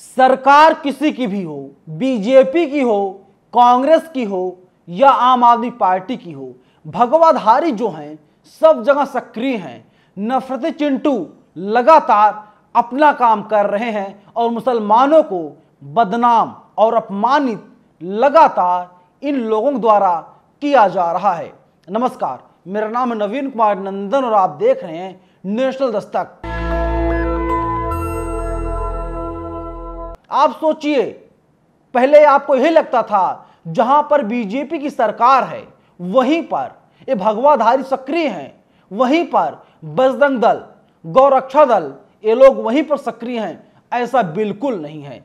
सरकार किसी की भी हो, बीजेपी की हो, कांग्रेस की हो, या आम आदमी पार्टी की हो, भगवाधारी जो हैं, सब जगह सक्रिय हैं। नफरती चिंटू लगातार अपना काम कर रहे हैं और मुसलमानों को बदनाम और अपमानित लगातार इन लोगों द्वारा किया जा रहा है। नमस्कार, मेरा नाम है नवीन कुमार नंदन और आप देख रहे हैं नेशनल दस्तक। आप सोचिए, पहले आपको यही लगता था, जहाँ पर बीजेपी की सरकार है, वहीं पर ये भगवाधारी सक्रिय हैं, वहीं पर बजरंग दल, गौरक्षा दल, ये लोग वहीं पर सक्रिय हैं, ऐसा बिल्कुल नहीं है।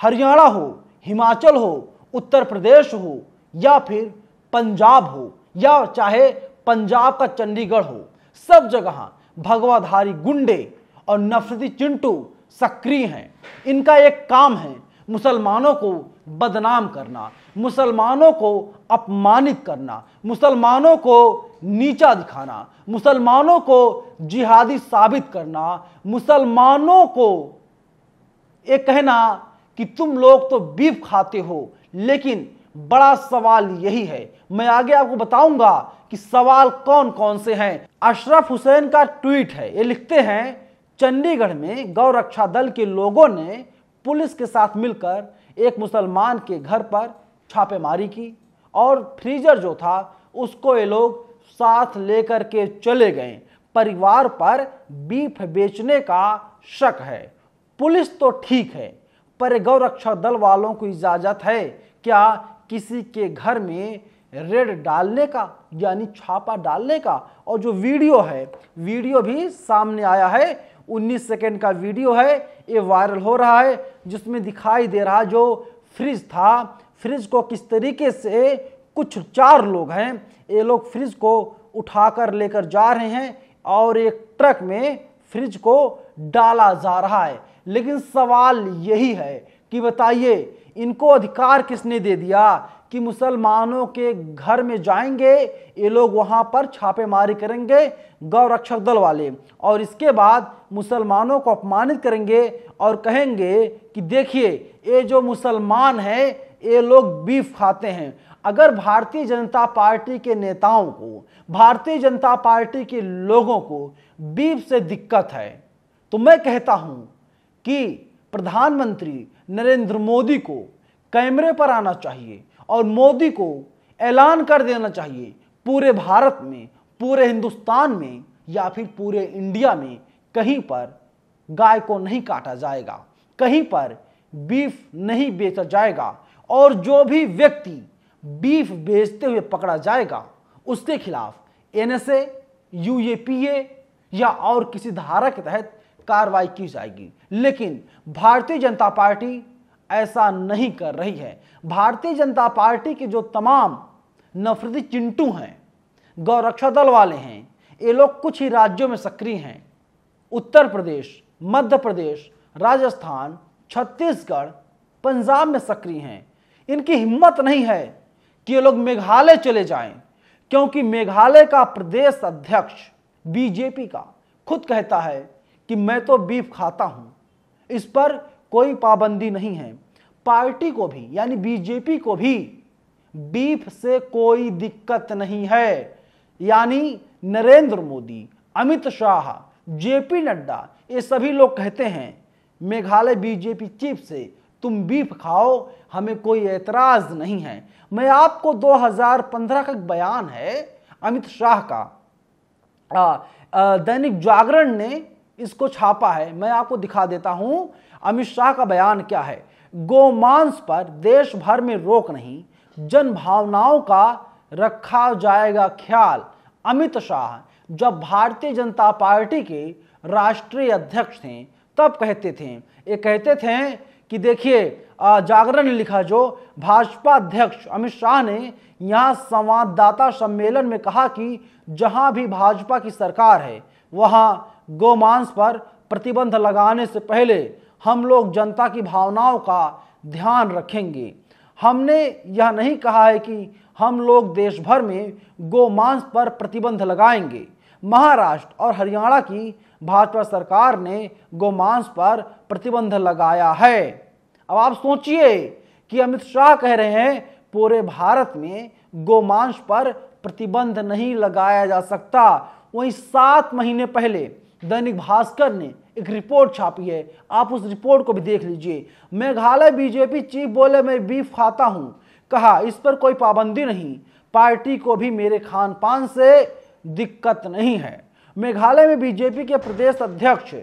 हरियाणा हो, हिमाचल हो, उत्तर प्रदेश हो, या फिर पंजाब हो, या चाहे पंजाब का चंडीगढ़ हो, सब जगह भगवाधारी गुंडे और नफरती चिंटू सक्रिय हैं। इनका एक काम है मुसलमानों को बदनाम करना, मुसलमानों को अपमानित करना, मुसलमानों को नीचा दिखाना, मुसलमानों को जिहादी साबित करना, मुसलमानों को ये कहना कि तुम लोग तो बीफ खाते हो, लेकिन बड़ा सवाल यही है। मैं आगे आपको बताऊँगा कि सवाल कौन कौन से हैं। अशरफ हुसैन का ट्वीट है, ये लिखते हैं चंडीगढ़ में गौ रक्षा दल के लोगों ने पुलिस के साथ मिलकर एक मुसलमान के घर पर छापेमारी की और फ्रीजर जो था, उसको ये लोग साथ लेकर के चले गए। परिवार पर बीफ बेचने का शक है। पुलिस तो ठीक है, पर गौ रक्षा दल वालों को इजाज़त है क्या किसी के घर में रेड डालने का, यानी छापा डालने का? और जो वीडियो है, वीडियो भी सामने आया है 19 सेकेंड का वीडियो है, ये वायरल हो रहा है, जिसमें दिखाई दे रहा जो फ्रिज था, फ्रिज को किस तरीके से कुछ चार लोग हैं, ये लोग फ्रिज को उठाकर लेकर जा रहे हैं और एक ट्रक में फ्रिज को डाला जा रहा है। लेकिन सवाल यही है कि बताइए, इनको अधिकार किसने दे दिया कि मुसलमानों के घर में जाएँगे, ये लोग वहाँ पर छापेमारी करेंगे गौ रक्षक दल वाले और इसके बाद मुसलमानों को अपमानित करेंगे और कहेंगे कि देखिए, ये जो मुसलमान हैं, ये लोग बीफ खाते हैं। अगर भारतीय जनता पार्टी के नेताओं को, भारतीय जनता पार्टी के लोगों को बीफ से दिक्कत है तो मैं कहता हूँ कि प्रधानमंत्री नरेंद्र मोदी को कैमरे पर आना चाहिए और मोदी को ऐलान कर देना चाहिए पूरे भारत में, पूरे हिंदुस्तान में या फिर पूरे इंडिया में कहीं पर गाय को नहीं काटा जाएगा, कहीं पर बीफ नहीं बेचा जाएगा और जो भी व्यक्ति बीफ बेचते हुए पकड़ा जाएगा, उसके खिलाफ एनएसए यूएपीए या और किसी धारा के तहत कार्रवाई की जाएगी। लेकिन भारतीय जनता पार्टी ऐसा नहीं कर रही है। भारतीय जनता पार्टी के जो तमाम नफरती चिंटू हैं गौरक्षा दल वाले हैं, ये लोग कुछ ही राज्यों में सक्रिय हैं। उत्तर प्रदेश, मध्य प्रदेश, राजस्थान, छत्तीसगढ़, पंजाब में सक्रिय हैं। इनकी हिम्मत नहीं है कि ये लोग मेघालय चले जाएँ, क्योंकि मेघालय का प्रदेश अध्यक्ष, बीजेपी का, खुद कहता है कि मैं तो बीफ खाता हूँ, इस पर कोई पाबंदी नहीं है। पार्टी को भी, यानी बीजेपी को भी बीफ से कोई दिक्कत नहीं है। यानी नरेंद्र मोदी, अमित शाह, जेपी नड्डा, ये सभी लोग कहते हैं, मेघालय बीजेपी चीफ से तुम बीफ खाओ, हमें कोई एतराज़ नहीं है। मैं आपको 2015 का बयान है, अमित शाह का। दैनिक जागरण ने इसको छापा है। मैं आपको दिखा देता हूँ, अमित शाह का बयान क्या है? गोमांस पर देश भर में रोक नहीं जन भावनाओं का रखा जाएगा ख्याल। अमित शाह जब भारतीय जनता पार्टी के राष्ट्रीय अध्यक्ष थे, तब कहते थे, ये कहते थे कि देखिए जागरण ने लिखा जो भाजपा अध्यक्ष अमित शाह ने यहाँ संवाददाता सम्मेलन में कहा कि जहाँ भी भाजपा की सरकार है, वहाँ गोमांस पर प्रतिबंध लगाने से पहले हम लोग जनता की भावनाओं का ध्यान रखेंगे। हमने यह नहीं कहा है कि हम लोग देश भर में गोमांस पर प्रतिबंध लगाएँगे। महाराष्ट्र और हरियाणा की भाजपा सरकार ने गोमांस पर प्रतिबंध लगाया है। अब आप सोचिए कि अमित शाह कह रहे हैं, पूरे भारत में गोमांस पर प्रतिबंध नहीं लगाया जा सकता। वहीं सात महीने पहले दैनिक भास्कर ने एक रिपोर्ट छापी है। आप उस रिपोर्ट को भी देख लीजिए। मेघालय बीजेपी चीफ बोले, मैं बीफ खाता हूँ। कहा, इस पर कोई पाबंदी नहीं। पार्टी को भी मेरे खान पान से दिक्कत नहीं है। मेघालय में बीजेपी के प्रदेश अध्यक्ष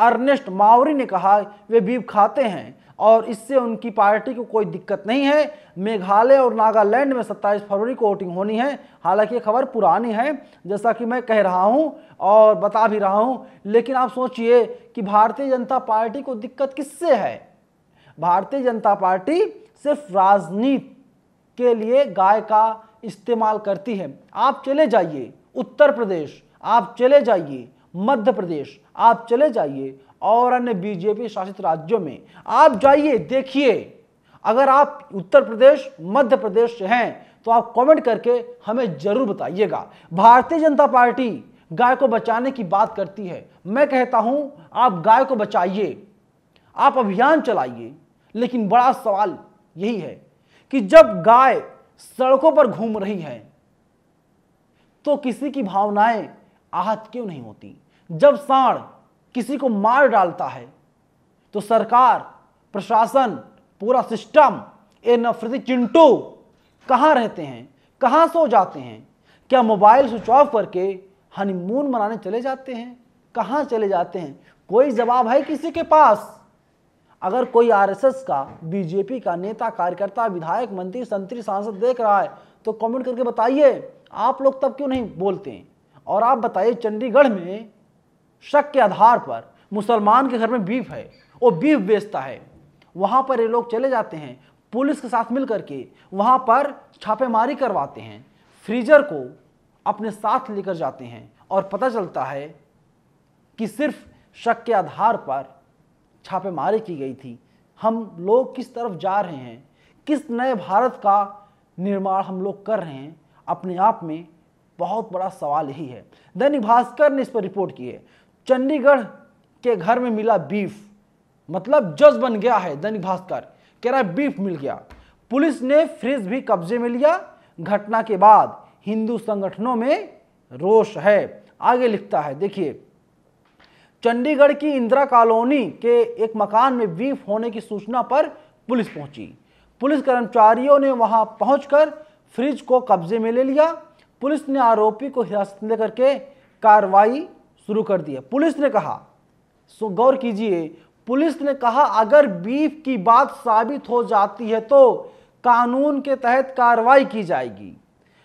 अर्नेस्ट मावरी ने कहा, वे बीफ खाते हैं। और इससे उनकी पार्टी को कोई दिक्कत नहीं है। मेघालय और नागालैंड में 27 फरवरी को वोटिंग होनी है। हालाँकि ये खबर पुरानी है, जैसा कि मैं कह रहा हूँ और बता भी रहा हूँ, लेकिन आप सोचिए कि भारतीय जनता पार्टी को दिक्कत किससे है? भारतीय जनता पार्टी सिर्फ़ राजनीति के लिए गाय का इस्तेमाल करती है। आप चले जाइए, उत्तर प्रदेश, आप चले जाइए, मध्य प्रदेश, आप चले जाइए और अन्य बीजेपी शासित राज्यों में। आप जाइए, देखिए। अगर आप उत्तर प्रदेश, मध्य प्रदेश से हैं तो आप कमेंट करके हमें ज़रूर बताइएगा। भारतीय जनता पार्टी गाय को बचाने की बात करती है। मैं कहता हूँ, आप गाय को बचाइए, आप अभियान चलाइए, लेकिन बड़ा सवाल यही है कि जब गाय सड़कों पर घूम रही है तो किसी की भावनाएँ आहत क्यों नहीं होती? जब सांड किसी को मार डालता है तो सरकार, प्रशासन, पूरा सिस्टम, ए नफरती चिंटू, कहाँ रहते हैं, कहाँ सो जाते हैं? क्या मोबाइल स्विच ऑफ़ करके हनीमून मनाने चले जाते हैं? कहाँ चले जाते हैं? कोई जवाब है किसी के पास? अगर कोई आरएसएस का, बीजेपी का नेता, कार्यकर्ता, विधायक, मंत्री, संतरी सांसद देख रहा है तो कमेंट करके बताइए। आप लोग तब क्यों नहीं बोलते हैं? और आप बताइए, चंडीगढ़ में शक के आधार पर मुसलमान के घर में बीफ है, वो बीफ बेचता है। वहाँ पर ये लोग चले जाते हैं, पुलिस के साथ मिल करके वहाँ पर छापेमारी करवाते हैं। फ्रीजर को अपने साथ लेकर जाते हैं और पता चलता है कि सिर्फ़ शक के आधार पर छापेमारी की गई थी। हम लोग किस तरफ़ जा रहे हैं? किस नए भारत का निर्माण हम लोग कर रहे हैं? अपने आप में बहुत बड़ा सवाल यही है। दैनिक भास्कर ने इस पर रिपोर्ट की है। चंडीगढ़ के घर में मिला बीफ मतलब जज बन गया है दैनिक भास्कर। कह रहा है बीफ मिल गया। पुलिस ने फ्रिज भी कब्जे में लिया। घटना के बाद हिंदू संगठनों में रोष है। आगे लिखता है, देखिए। चंडीगढ़ की इंदिरा कॉलोनी के एक मकान में बीफ होने की सूचना पर पुलिस पहुँची। पुलिस कर्मचारियों ने वहाँ पहुंचकर फ्रिज को कब्जे में ले लिया। पुलिस ने आरोपी को हिरासत में लेकर के कार्रवाई शुरू कर दिया। पुलिस ने कहा, सो गौर कीजिए, पुलिस ने कहा, अगर बीफ की बात साबित हो जाती है तो कानून के तहत कार्रवाई की जाएगी।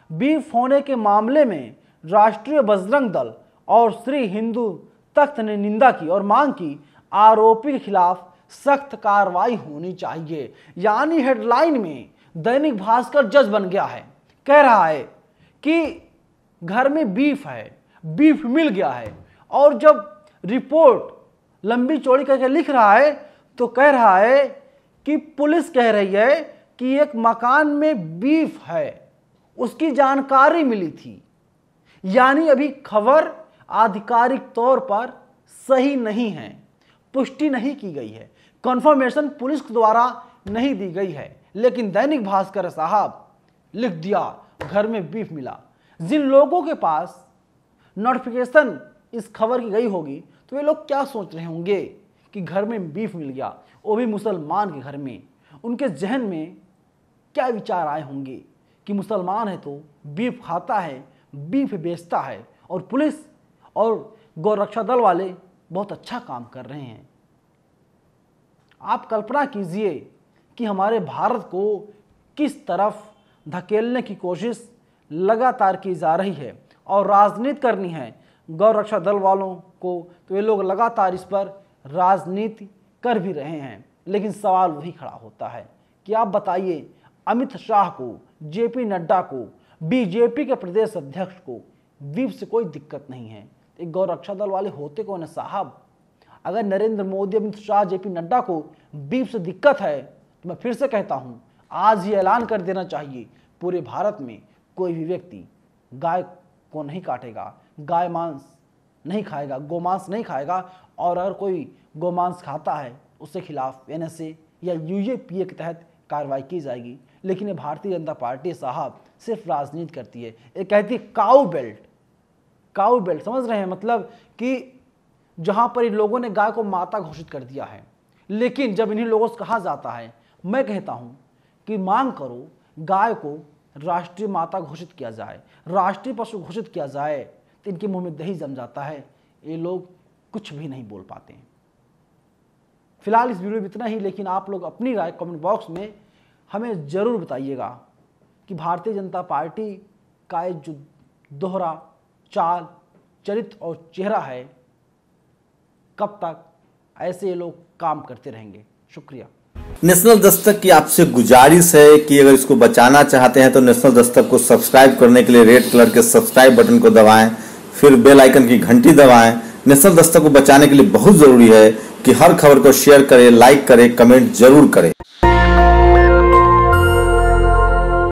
बीफ होने के मामले में राष्ट्रीय बजरंग दल और श्री हिंदू तख्त ने निंदा की और मांग की, आरोपी के खिलाफ सख्त कार्रवाई होनी चाहिए। यानी हेडलाइन में दैनिक भास्कर जज बन गया है। कह रहा है कि घर में बीफ है, बीफ मिल गया है। और जब रिपोर्ट लंबी चौड़ी करके लिख रहा है तो कह रहा है कि पुलिस कह रही है कि एक मकान में बीफ है, उसकी जानकारी मिली थी। यानी अभी खबर आधिकारिक तौर पर सही नहीं है, पुष्टि नहीं की गई है कंफर्मेशन पुलिस द्वारा नहीं दी गई है। लेकिन दैनिक भास्कर साहब लिख दिया, घर में बीफ मिला। जिन लोगों के पास नोटिफिकेशन इस खबर की गई होगी तो वे लोग क्या सोच रहे होंगे कि घर में बीफ मिल गया, वो भी मुसलमान के घर में, उनके जहन में क्या विचार आए होंगे कि मुसलमान है तो बीफ खाता है, बीफ बेचता है, और पुलिस और गौरक्षा दल वाले बहुत अच्छा काम कर रहे हैं। आप कल्पना कीजिए कि हमारे भारत को किस तरफ़ धकेलने की कोशिश लगातार की जा रही है और राजनीति करनी है गौ रक्षा दल वालों को तो ये लोग लगातार इस पर राजनीति कर भी रहे हैं। लेकिन सवाल वही खड़ा होता है कि आप बताइए, अमित शाह को, जेपी नड्डा को, बीजेपी के प्रदेश अध्यक्ष को वीप से कोई दिक्कत नहीं है। एक गौ रक्षा दल वाले होते कौन है साहब? अगर नरेंद्र मोदी, अमित शाह, जेपी नड्डा को बीप से दिक्कत है तो मैं फिर से कहता हूँ, आज ही ऐलान कर देना चाहिए, पूरे भारत में कोई भी व्यक्ति गाय को नहीं काटेगा। गाय मांस नहीं खाएगा गोमांस नहीं खाएगा, और अगर कोई गोमांस खाता है, उसके खिलाफ एन या यूएपीए के तहत कार्रवाई की जाएगी। लेकिन ये भारतीय जनता पार्टी साहब सिर्फ़ राजनीति करती है। ये कहती है, काउ बेल्ट काउ बेल्ट, समझ रहे हैं? मतलब कि जहाँ पर इन लोगों ने गाय को माता घोषित कर दिया है, लेकिन जब इन्हीं लोगों से कहा जाता है, मैं कहता हूँ कि मांग करो गाय को राष्ट्रीय माता घोषित किया जाए, राष्ट्रीय पशु घोषित किया जाए तो इनके मुँह में दही जम जाता है। ये लोग कुछ भी नहीं बोल पाते हैं। फ़िलहाल इस वीडियो में इतना ही, लेकिन आप लोग अपनी राय कमेंट बॉक्स में हमें ज़रूर बताइएगा कि भारतीय जनता पार्टी का एक जो दोहरा चाल, चरित्र और चेहरा है, कब तक ऐसे लोग काम करते रहेंगे? शुक्रिया। नेशनल दस्तक की आपसे गुजारिश है कि अगर इसको बचाना चाहते हैं तो नेशनल दस्तक को सब्सक्राइब करने के लिए रेड कलर के सब्सक्राइब बटन को दबाएँ। फिर बेल आइकन की घंटी दबाएँ। नेशनल दस्तक को बचाने के लिए बहुत ज़रूरी है कि हर खबर को शेयर करें लाइक करें कमेंट ज़रूर करें।